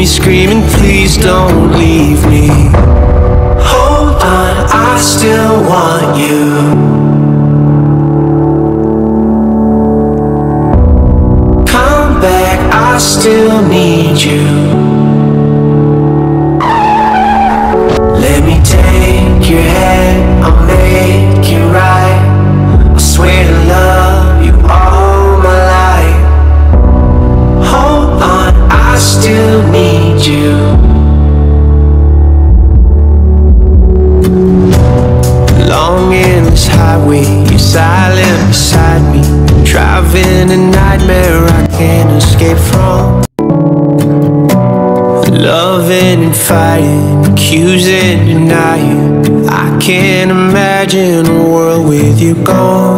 me screaming? Please don't leave me. Hold on, I still want you. Silent beside me. Driving a nightmare I can't escape from. Loving and fighting, accusing, denying. I can't imagine a world with you gone.